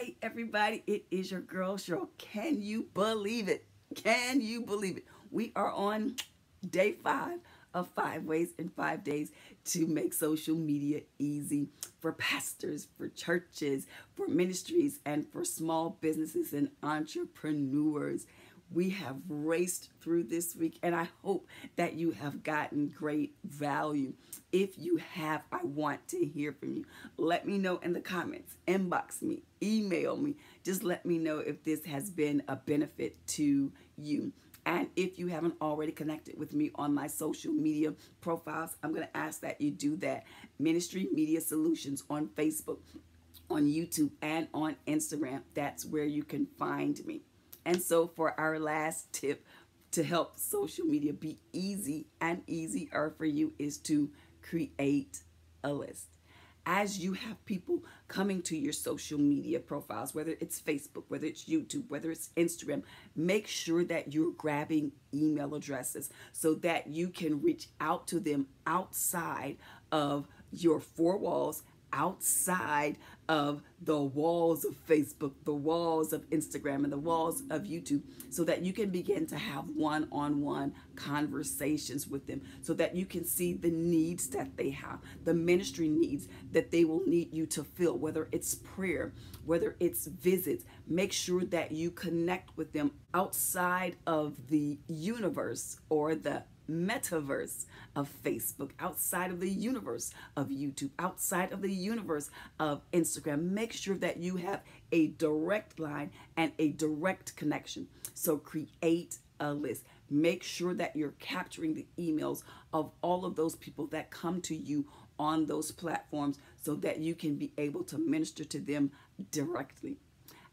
Hey, everybody, it is your girl, Cheryl. Can you believe it? Can you believe it? We are on day five of five ways in five days to make social media easy for pastors, for churches, for ministries, and for small businesses and entrepreneurs we have raced through this week, and I hope that you have gotten great value. If you have, I want to hear from you. Let me know in the comments, inbox me, email me. Just let me know if this has been a benefit to you. And if you haven't already connected with me on my social media profiles, I'm going to ask that you do that. Ministry Media Solutions on Facebook, on YouTube, and on Instagram. That's where you can find me. And so, for our last tip to help social media be easy and easier for you is to create a list. As you have people coming to your social media profiles, whether it's Facebook, whether it's YouTube, whether it's Instagram, make sure that you're grabbing email addresses so that you can reach out to them outside of your four walls outside of the walls of Facebook, the walls of Instagram, and the walls of YouTube so that you can begin to have one on one conversations with them, so that you can see the needs that they have, the ministry needs that they will need you to fill, whether it's prayer, whether it's visits. Make sure that you connect with them outside of the universe or the metaverse of Facebook, outside of the universe of YouTube, outside of the universe of Instagram. Make sure that you have a direct line and a direct connection. So create a list. Make sure that you're capturing the emails of all of those people that come to you on those platforms so that you can be able to minister to them directly.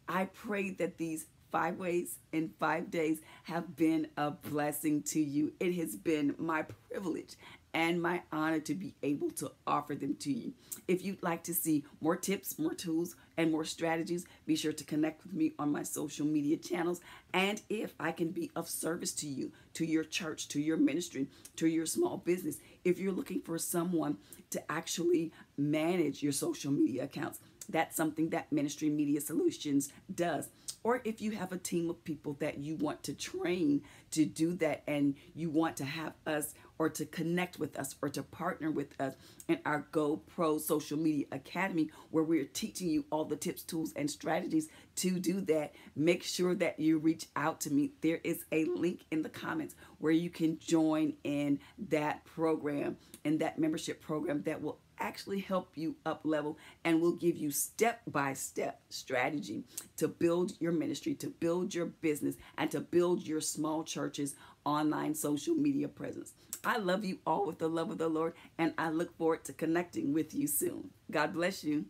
I pray that these five ways in five days have been a blessing to you. It has been my privilege and my honor to be able to offer them to you. If you'd like to see more tips, more tools, and more strategies, be sure to connect with me on my social media channels. And if I can be of service to you, to your church, to your ministry, to your small business, if you're looking for someone to actually manage your social media accounts, that's something that Ministry Media Solutions does. Or if you have a team of people that you want to train to do that and you want to have us or to connect with us or to partner with us in our Go Pro Social Media Academy, where we're teaching you all the tips, tools, and strategies to do that, make sure that you reach out to me. There is a link in the comments where you can join in that program and that membership program that will actually help you up level and will give you step by step strategy to build your ministry, to build your business, and to build your small church's online social media presence. I love you all with the love of the Lord, and I look forward to connecting with you soon. God bless you.